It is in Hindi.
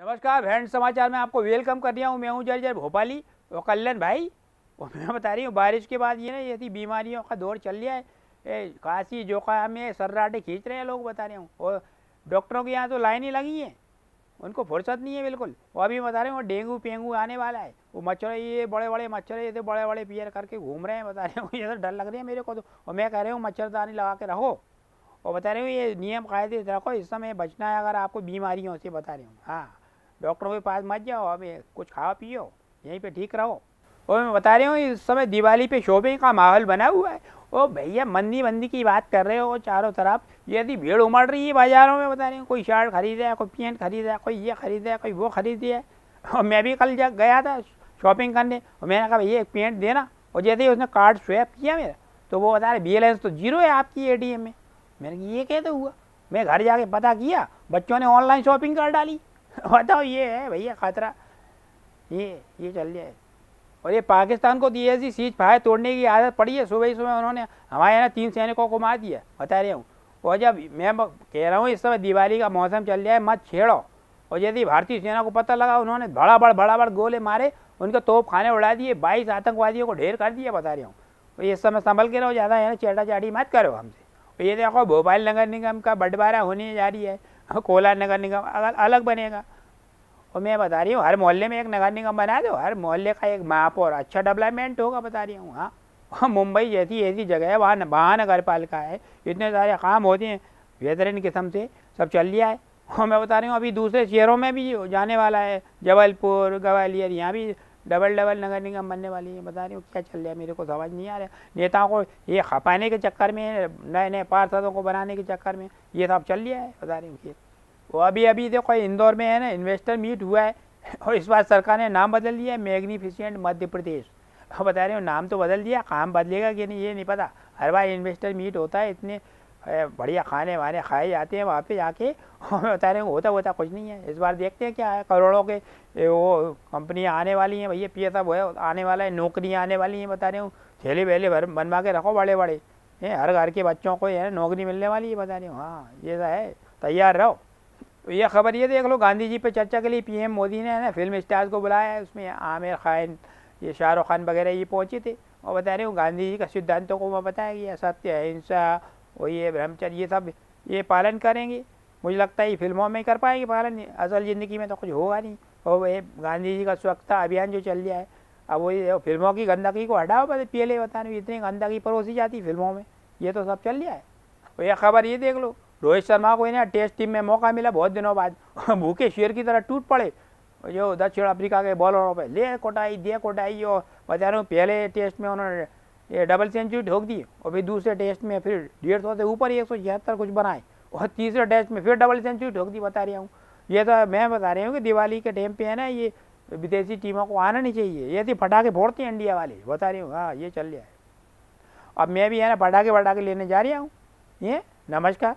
नमस्कार भैंड समाचार में आपको वेलकम कर रहा हूँ। मैं हूँ जर्जर भोपाली और कल्याण भाई। और मैं बता रही हूँ बारिश के बाद ये ना ये बीमारियों का दौर चल रहा है। ए, खांसी जोकाम में सर्राटे खींच रहे हैं लोग बता रहे हूँ। और डॉक्टरों के यहाँ तो लाइनें लगी हैं। उनको फुर्सत नहीं है बिल्कुल। वो अभी बता रहे हूँ डेंगू पेंगू आने वाला है। वो मच्छर ये बड़े बड़े मच्छर ये तो बड़े बड़े पियर करके घूम रहे हैं बता रहे हूँ। ये तो डर लग रही है मेरे को तो। और मैं कह रही हूँ मच्छरदानी लगा के रखो और बता रही हूँ ये नियम कायदे रखो इस समय बचना है अगर आपको बीमारियों से बता रही हूँ। हाँ। डॉक्टरों के पास मत जाओ अब कुछ खाओ, पियो, यहीं पे ठीक रहो। और मैं बता रही हूँ, इस समय दिवाली पे शॉपिंग का माहौल बना हुआ है। ओ, भैया मंदी मंदी की बात कर रहे हो चारों तरफ़। यदि भीड़ उमड़ रही है बाजारों में, बता रही हूँ, कोई शर्ट खरीदा है कोई पेंट खरीदा है कोई ये खरीदा है कोई वो खरीदी। है और मैं भी कल जा गया था शॉपिंग करने, और मैंने कहा, भैया, एक पेंट देना और जैसे ही उसने कार्ड स्वैप किया मेरा तो वो बता रहे, बैलेंस तो ज़ीरो है आपकी एटीएम में। मैंने कहा, ये कैसे हुआ? मैं घर जाके पता किया, बच्चों ने ऑनलाइन शॉपिंग कर डाली। बताओ ये है भैया खतरा। ये ये चल जाए और ये पाकिस्तान को दी ऐसी सीज फायर तोड़ने की आदत पड़ी है सुबह ही सुबह उन्होंने। हमारे यहाँ तीन सैनिकों को मार दिया, बता रहा हूँ। और जब मैं कह रहा हूँ, इस समय दिवाली का मौसम चल रहा है, मत छेड़ो। और यदि भारतीय सेना को पता लगा, उन्होंने बड़ा बड़ बड़ा बड़ गोले मारे, उनके तोप खाने उड़ा दिए, बाईस आतंकवादियों को ढेर कर दिया, बता रहा हूँ। तो इस समय संभल के रहो, ज़्यादा है ना चेटा चाटी मत करो हमसे। ये देखो, भोपाल नगर निगम का बंटवारा होने जा रही है। कोलार नगर निगम अलग बनेगा। और मैं बता रही हूँ, हर मोहल्ले में एक नगर निगम बना दो, हर मोहल्ले का एक महापौर अच्छा डेवलपमेंट होगा, बता रही हूँ हाँ। वहाँ मुंबई जैसी ऐसी जगह है, वहाँ वहाँ नगर पालिका है, इतने सारे काम होते हैं, बेहतरीन किस्म से सब चल लिया है। और मैं बता रही हूँ, अभी दूसरे शहरों में भी जाने वाला है, जबलपुर, ग्वालियर, यहाँ भी डबल डबल नगर निगम बनने वाली है बता रही हूँ क्या चल रहा है, मेरे को समझ नहीं आ रहा नेताओं को ये खपाने के चक्कर में, नए नए पार्षदों को बनाने के चक्कर में ये सब चल रहा है बता रही हूँ ये वो अभी अभी देखो इंदौर में है ना इन्वेस्टर मीट हुआ है, और इस बार सरकार ने नाम बदल दिया है मैग्नीफिशियंट मध्य प्रदेश। बता रहे हो, नाम तो बदल दिया, काम बदलेगा कि नहीं, ये नहीं पता। हर बार इन्वेस्टर मीट होता है, इतने बढ़िया खाने वाने खाए जाते हैं वहाँ पे जाके। और बता रहे हो, होता होता कुछ नहीं है। इस बार देखते हैं क्या है, करोड़ों के वो कंपनियाँ आने वाली हैं भैया, पी सब है, आने वाला है, नौकरियाँ आने वाली हैं, बता रहे हूँ। थैले वैले भर, बनवा के रखो बड़े बड़े। हैं, हर घर के बच्चों को, है, नौकरी मिलने वाली है, बता रही हूँ। हाँ ये है, तैयार रहो। तो ये खबर ये देख लो, गांधी जी पे चर्चा के लिए पीएम मोदी ने ना, फ़िल्म स्टार्स को बुलाया है उसमें आमिर खान, ये शाहरुख खान वगैरह ये पहुँचे थे। और बता रहे हूँ, गांधी जी का सिद्धांतों को मैं बताया गया, सत्य, अहिंसा और ये ब्रह्मचर्य, ये सब ये पालन करेंगे। मुझे लगता है ये फ़िल्मों में कर पाएँगे पालन। असल ज़िंदगी में तो कुछ होगा नहीं। और ये गांधी जी का स्वच्छता अभियान जो चल रहा है, अब वही फ़िल्मों की गंदगी को हटाओ बस पहले बता रहे इतनी गंदगी परोसी जाती फ़िल्मों में। ये तो सब चल रहा है। और यह खबर ये देख लो, रोहित शर्मा को ना टेस्ट टीम में मौका मिला बहुत दिनों बाद। भूखे शेर की तरह टूट पड़े। जो दक्षिण अफ्रीका के बॉलरों पर ले कोटाई, दे कोटाई, और बता रहा हूँ, पहले टेस्ट में उन्होंने ये डबल सेंचुरी ठोक दी और फिर दूसरे टेस्ट में फिर डेढ़ सौ से ऊपर एक सौ छिहत्तर कुछ बनाए, और तीसरे टेस्ट में फिर डबल सेंचुरी ठोक दी, बता रहा हूँ। ये तो मैं बता रही हूँ कि दिवाली के टाइम पे है ना ये विदेशी टीमों को आना नहीं चाहिए, ये थी फटाके फोड़ते हैं इंडिया वाले, बता रही हूँ हाँ ये चल रहा है। अब मैं भी है ना फटाके वटाके लेने जा रहा हूँ, ये, नमस्कार।